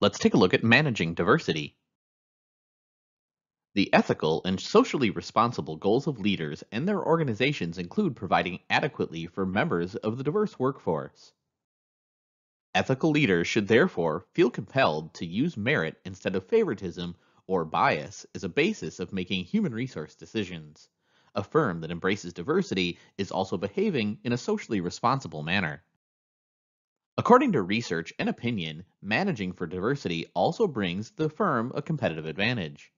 Let's take a look at managing diversity. The ethical and socially responsible goals of leaders and their organizations include providing adequately for members of the diverse workforce. Ethical leaders should therefore feel compelled to use merit instead of favoritism or bias as a basis of making human resource decisions. A firm that embraces diversity is also behaving in a socially responsible manner. According to research and opinion, managing for diversity also brings the firm a competitive advantage.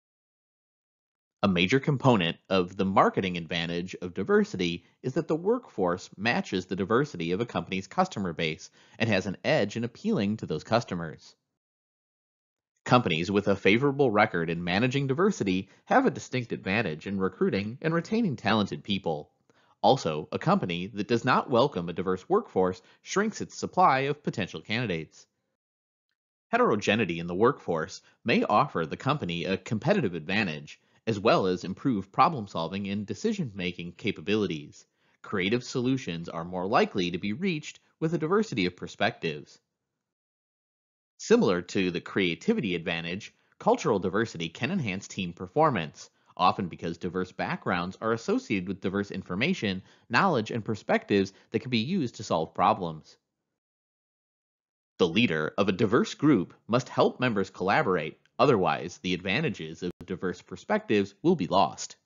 A major component of the marketing advantage of diversity is that the workforce matches the diversity of a company's customer base and has an edge in appealing to those customers. Companies with a favorable record in managing diversity have a distinct advantage in recruiting and retaining talented people. Also, a company that does not welcome a diverse workforce shrinks its supply of potential candidates. Heterogeneity in the workforce may offer the company a competitive advantage, as well as improve problem solving and decision making capabilities. Creative solutions are more likely to be reached with a diversity of perspectives. Similar to the creativity advantage, cultural diversity can enhance team performance, often because diverse backgrounds are associated with diverse information, knowledge, and perspectives that can be used to solve problems. The leader of a diverse group must help members collaborate, otherwise, the advantages of diverse perspectives will be lost.